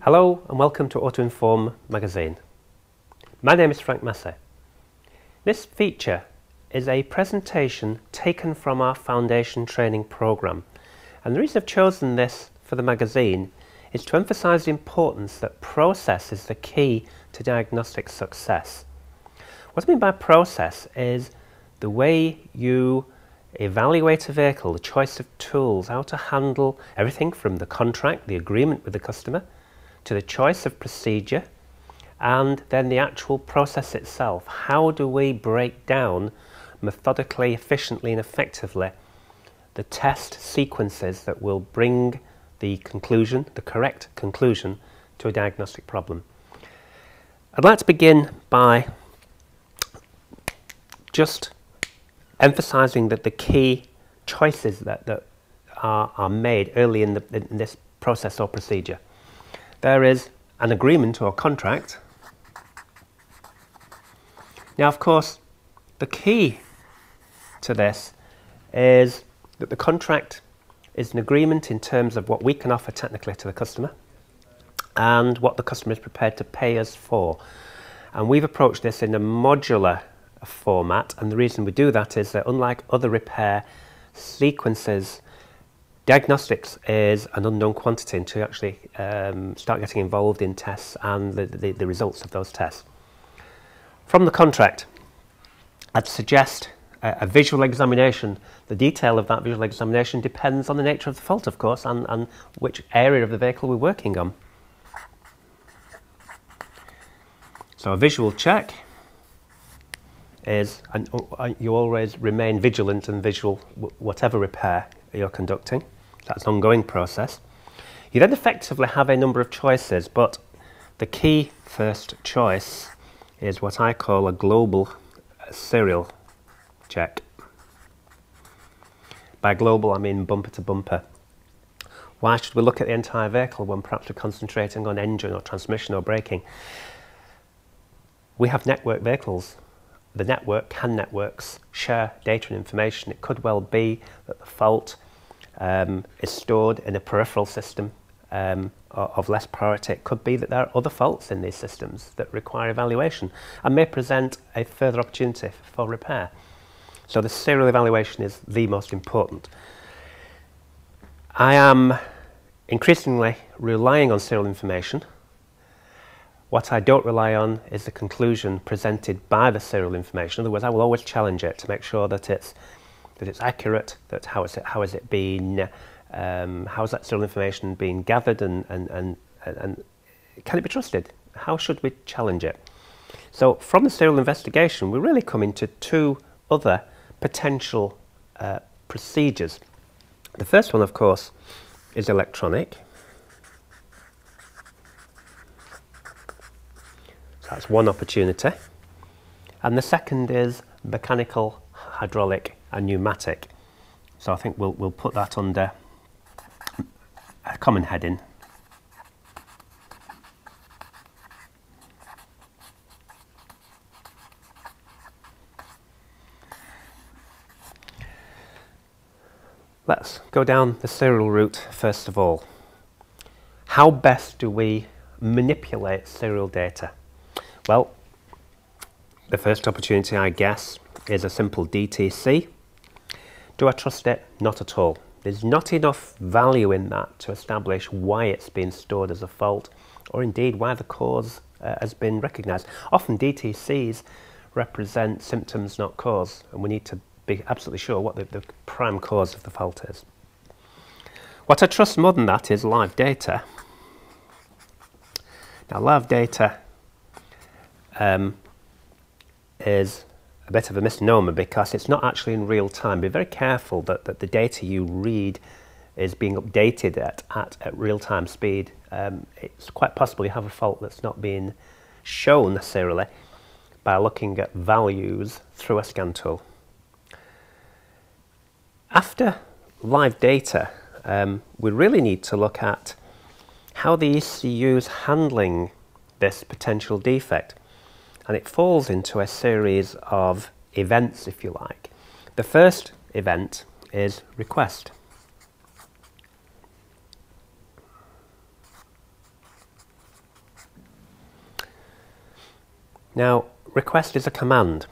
Hello and welcome to AutoInform magazine. My name is Frank Massey. This feature is a presentation taken from our foundation training program and the reason I've chosen this for the magazine is to emphasize the importance that process is the key to diagnostic success. What I mean by process is the way you evaluate a vehicle, the choice of tools, how to handle everything from the contract, the agreement with the customer, to the choice of procedure, and then the actual process itself. How do we break down methodically, efficiently, and effectively the test sequences that will bring the conclusion, the correct conclusion, to a diagnostic problem? I'd like to begin by just emphasizing that the key choices that, that are, are made early in, the, in this process or procedure. There is an agreement or contract. Now, of course, the key to this is that the contract is an agreement in terms of what we can offer technically to the customer and what the customer is prepared to pay us for. And we've approached this in a modular format. And the reason we do that is that unlike other repair sequences, diagnostics is an unknown quantity until you actually um, start getting involved in tests and the, the, the results of those tests. From the contract, I'd suggest a, visual examination. The detail of that visual examination depends on the nature of the fault, of course, and, and which area of the vehicle we're working on. So a visual check is, and uh, you always remain vigilant and visual whatever repair you're conducting. That's an ongoing process. You then effectively have a number of choices, but the key first choice is what I call a global serial check. By global, I mean bumper to bumper. Why should we look at the entire vehicle when perhaps we're concentrating on engine or transmission or braking? We have network vehicles the network, CAN networks, share data and information. It could well be that the fault um, is stored in a peripheral system um, of less priority. It could be that there are other faults in these systems that require evaluation and may present a further opportunity for repair. So the serial evaluation is the most important. I am increasingly relying on serial information what I don't rely on is the conclusion presented by the serial information. In other words, I will always challenge it to make sure that it's that it's accurate, that how is it how has it been, um, how is that serial information being gathered, and and, and and can it be trusted? How should we challenge it? So from the serial investigation, we really come into two other potential uh, procedures. The first one, of course, is electronic. That's one opportunity. And the second is mechanical, hydraulic and pneumatic. So I think we'll, we'll put that under a common heading. Let's go down the serial route first of all. How best do we manipulate serial data? Well, the first opportunity, I guess, is a simple DTC. Do I trust it? Not at all. There's not enough value in that to establish why it's been stored as a fault or indeed why the cause uh, has been recognised. Often DTCs represent symptoms, not cause, and we need to be absolutely sure what the, the prime cause of the fault is. What I trust more than that is live data. Now, live data um, is a bit of a misnomer because it's not actually in real time. Be very careful that, that the data you read is being updated at, at, at real time speed. Um, it's quite possible you have a fault that's not being shown necessarily by looking at values through a scan tool. After live data, um, we really need to look at how the ECU is handling this potential defect and it falls into a series of events, if you like. The first event is request. Now, request is a command.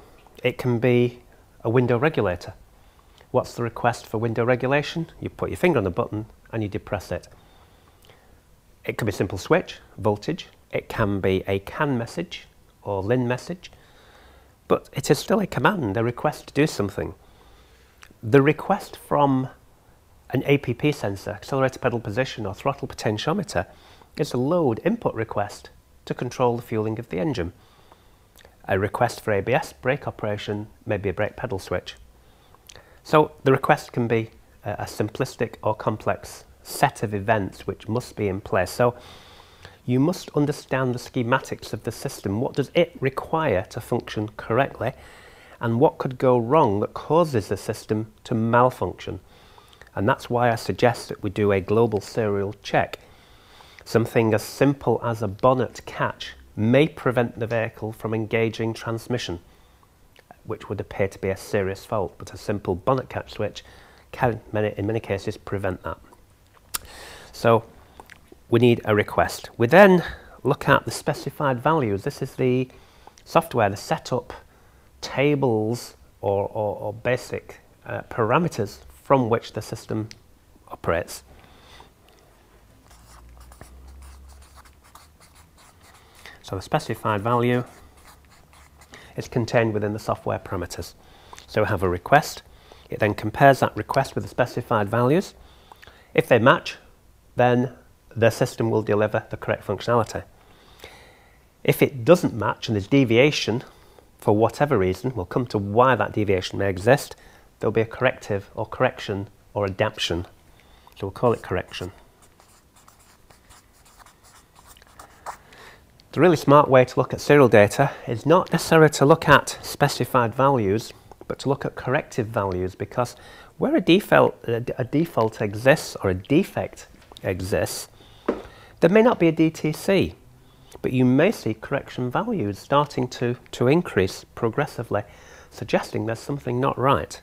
It can be a window regulator. What's the request for window regulation? You put your finger on the button and you depress it. It could be a simple switch, voltage. It can be a CAN message, or LIN message. But it is still a command, a request to do something. The request from an APP sensor, accelerator pedal position or throttle potentiometer, is a load input request to control the fueling of the engine. A request for ABS brake operation may be a brake pedal switch. So the request can be a, a simplistic or complex set of events which must be in place. So you must understand the schematics of the system. What does it require to function correctly? And what could go wrong that causes the system to malfunction? And that's why I suggest that we do a global serial check. Something as simple as a bonnet catch may prevent the vehicle from engaging transmission, which would appear to be a serious fault, but a simple bonnet catch switch can, in many cases, prevent that. So we need a request. We then look at the specified values. This is the software, the setup tables or, or, or basic uh, parameters from which the system operates. So the specified value is contained within the software parameters. So we have a request. It then compares that request with the specified values. If they match, then the system will deliver the correct functionality. If it doesn't match and there's deviation, for whatever reason, we'll come to why that deviation may exist, there'll be a corrective or correction or adaption. So we'll call it correction. The really smart way to look at serial data is not necessarily to look at specified values, but to look at corrective values because where a default, a default exists or a defect exists, there may not be a DTC, but you may see correction values starting to, to increase progressively, suggesting there's something not right.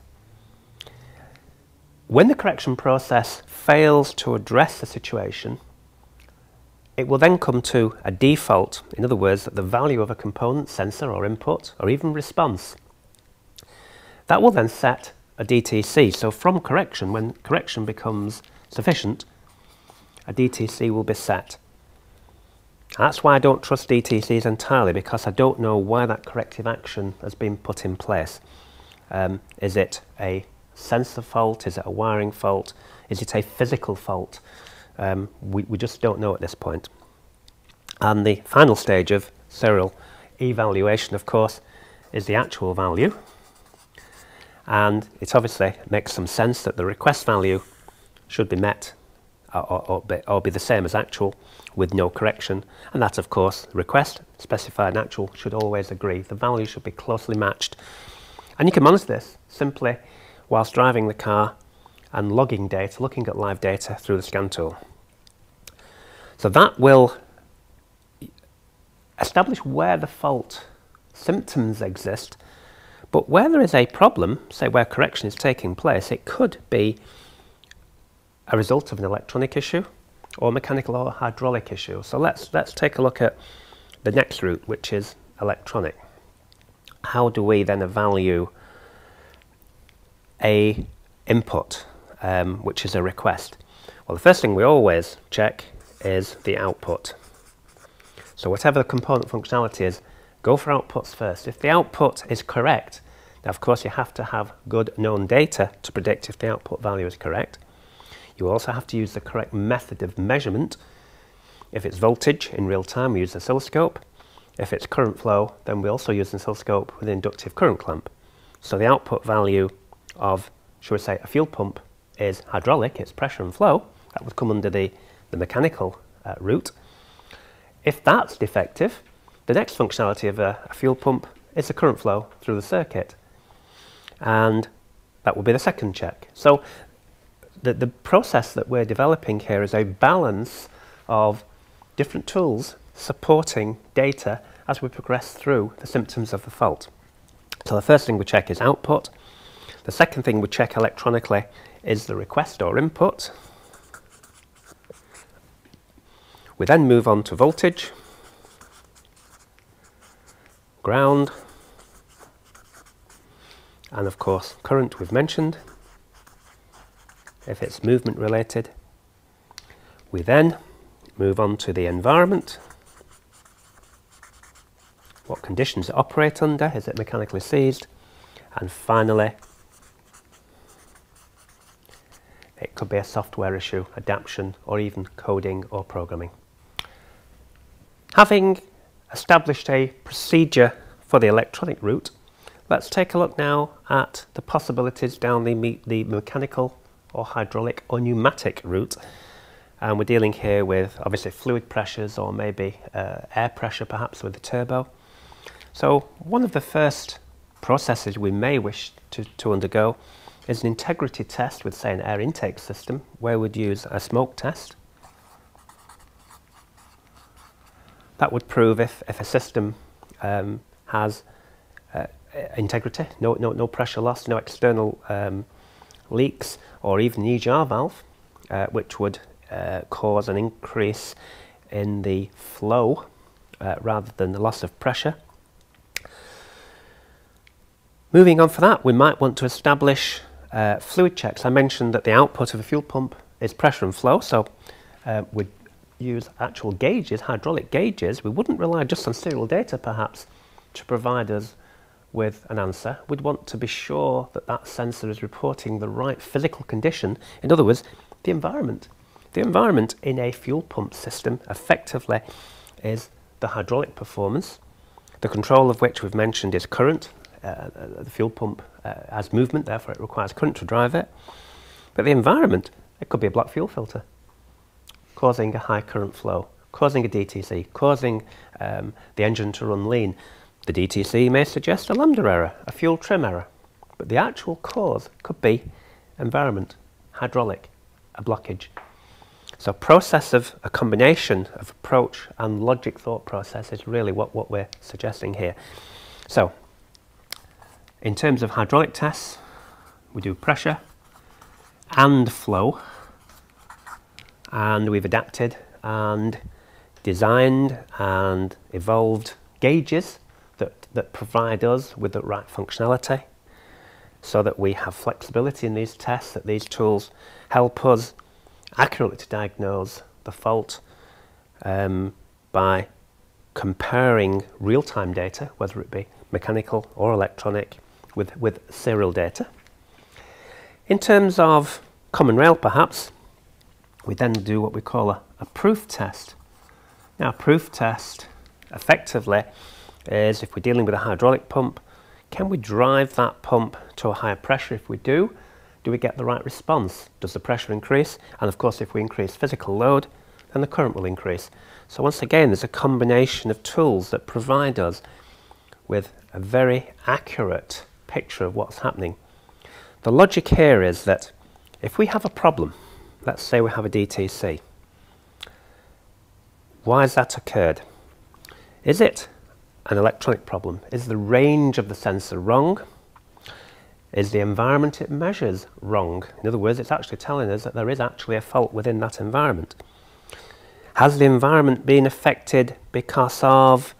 When the correction process fails to address the situation, it will then come to a default, in other words, the value of a component, sensor or input, or even response. That will then set a DTC. So from correction, when correction becomes sufficient, a DTC will be set. That's why I don't trust DTCs entirely, because I don't know why that corrective action has been put in place. Um, is it a sensor fault? Is it a wiring fault? Is it a physical fault? Um, we, we just don't know at this point. And the final stage of serial evaluation, of course, is the actual value. And it obviously makes some sense that the request value should be met or, or, be, or, be, the same as actual with no correction. And that, of course, request, specified and actual should always agree. The value should be closely matched. And you can monitor this simply whilst driving the car and logging data, looking at live data through the scan tool. So that will establish where the fault symptoms exist, but where there is a problem, say where correction is taking place, it could be a result of an electronic issue or mechanical or hydraulic issue. So let's, let's take a look at the next route, which is electronic. How do we then evaluate a input, um, which is a request? Well, the first thing we always check is the output. So whatever the component functionality is, go for outputs first. If the output is correct, now of course you have to have good known data to predict if the output value is correct. You also have to use the correct method of measurement. If it's voltage in real time, we use the oscilloscope. If it's current flow, then we also use an oscilloscope with an inductive current clamp. So the output value of, shall we say, a fuel pump is hydraulic, it's pressure and flow. That would come under the the mechanical uh, route. If that's defective, the next functionality of a, a fuel pump is the current flow through the circuit. And that will be the second check. So the, the process that we're developing here is a balance of different tools supporting data as we progress through the symptoms of the fault. So the first thing we check is output. The second thing we check electronically is the request or input. We then move on to voltage, ground. And of course, current we've mentioned, if it's movement related. We then move on to the environment. What conditions it operate under, is it mechanically seized? And finally, it could be a software issue, adaptation, or even coding or programming. Having established a procedure for the electronic route, let's take a look now at the possibilities down the, me the mechanical or hydraulic or pneumatic route. And we're dealing here with obviously fluid pressures or maybe uh, air pressure perhaps with the turbo. So one of the first processes we may wish to, to undergo is an integrity test with say an air intake system where we'd use a smoke test. That would prove if, if a system um, has uh, integrity, no, no, no pressure loss, no external um, leaks, or even the EGR valve, uh, which would uh, cause an increase in the flow uh, rather than the loss of pressure. Moving on for that, we might want to establish uh, fluid checks. I mentioned that the output of a fuel pump is pressure and flow, so uh, we'd use actual gauges, hydraulic gauges. We wouldn't rely just on serial data, perhaps, to provide us with an answer. We'd want to be sure that that sensor is reporting the right physical condition. In other words, the environment. The environment in a fuel pump system effectively is the hydraulic performance, the control of which we've mentioned is current. Uh, uh, the fuel pump uh, has movement, therefore it requires current to drive it. But the environment, it could be a black fuel filter causing a high current flow, causing a DTC, causing um, the engine to run lean. The DTC may suggest a lambda error, a fuel trim error, but the actual cause could be environment, hydraulic, a blockage. So process of a combination of approach and logic thought process is really what, what we're suggesting here. So in terms of hydraulic tests, we do pressure and flow and we've adapted and designed and evolved gauges that, provide us with the right functionality so that we have flexibility in these tests, that these tools help us accurately to diagnose the fault um, by comparing real-time data, whether it be mechanical or electronic, with, with serial data. In terms of common rail perhaps, we then do what we call a, a proof test. Now, a proof test effectively is if we're dealing with a hydraulic pump, can we drive that pump to a higher pressure? If we do, do we get the right response? Does the pressure increase? And of course, if we increase physical load, then the current will increase. So once again, there's a combination of tools that provide us with a very accurate picture of what's happening. The logic here is that if we have a problem, let's say we have a DTC. Why has that occurred? Is it an electronic problem? Is the range of the sensor wrong? Is the environment it measures wrong? In other words, it's actually telling us that there is actually a fault within that environment. Has the environment been affected because of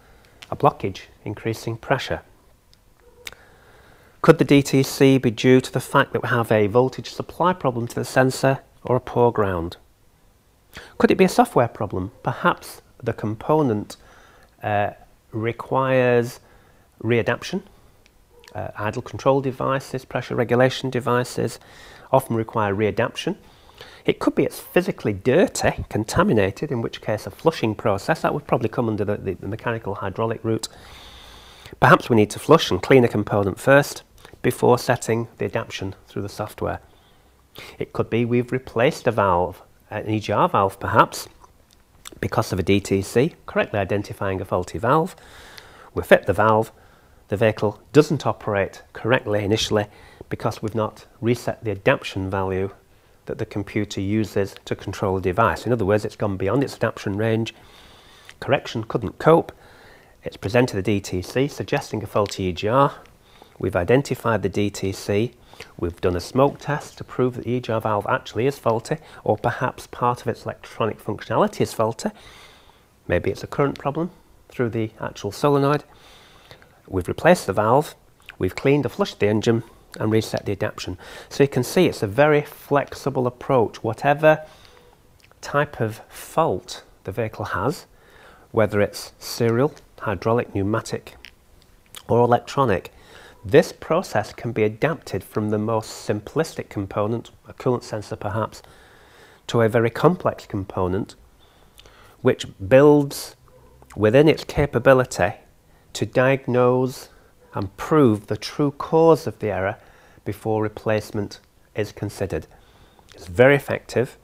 a blockage, increasing pressure? Could the DTC be due to the fact that we have a voltage supply problem to the sensor or a poor ground? Could it be a software problem? Perhaps the component uh, requires readaptation. Uh, idle control devices, pressure regulation devices often require readaptation. It could be it's physically dirty, contaminated, in which case a flushing process, that would probably come under the, the, the mechanical hydraulic route. Perhaps we need to flush and clean a component first before setting the adaptation through the software. It could be we've replaced a valve, an EGR valve perhaps, because of a DTC, correctly identifying a faulty valve. We fit the valve, the vehicle doesn't operate correctly initially because we've not reset the adaptation value that the computer uses to control the device. In other words, it's gone beyond its adaptation range. Correction couldn't cope. It's presented the DTC suggesting a faulty EGR. We've identified the DTC We've done a smoke test to prove that the EGR valve actually is faulty, or perhaps part of its electronic functionality is faulty. Maybe it's a current problem through the actual solenoid. we've replaced the valve, we've cleaned or flushed the engine and reset the adaption. So you can see it's a very flexible approach. Whatever type of fault the vehicle has, whether it's serial, hydraulic, pneumatic or electronic, this process can be adapted from the most simplistic component, a coolant sensor perhaps, to a very complex component which builds within its capability to diagnose and prove the true cause of the error before replacement is considered. It's very effective.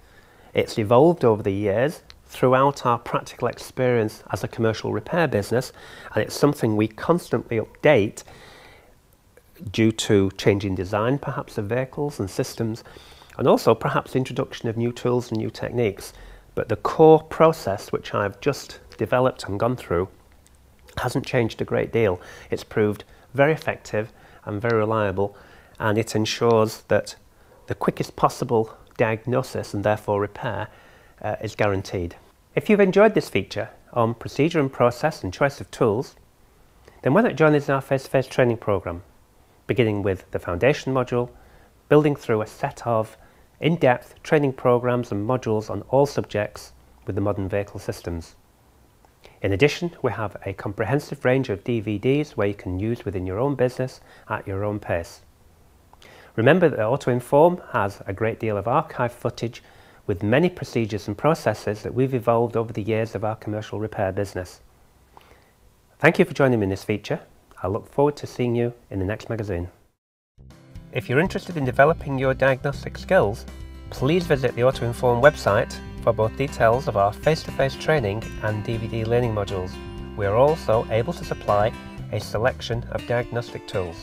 It's evolved over the years throughout our practical experience as a commercial repair business, and it's something we constantly update due to changing design perhaps of vehicles and systems, and also perhaps introduction of new tools and new techniques. But the core process, which I've just developed and gone through, hasn't changed a great deal. It's proved very effective and very reliable, and it ensures that the quickest possible diagnosis and therefore repair uh, is guaranteed. If you've enjoyed this feature on procedure and process and choice of tools, then why not join us in our face-to-face -face training program, beginning with the foundation module, building through a set of in-depth training programs and modules on all subjects with the modern vehicle systems. In addition, we have a comprehensive range of DVDs where you can use within your own business at your own pace. Remember that AutoInform has a great deal of archive footage with many procedures and processes that we've evolved over the years of our commercial repair business. Thank you for joining me in this feature. I look forward to seeing you in the next magazine. If you're interested in developing your diagnostic skills, please visit the AutoInform website for both details of our face-to-face -face training and DVD learning modules. We are also able to supply a selection of diagnostic tools.